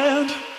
And.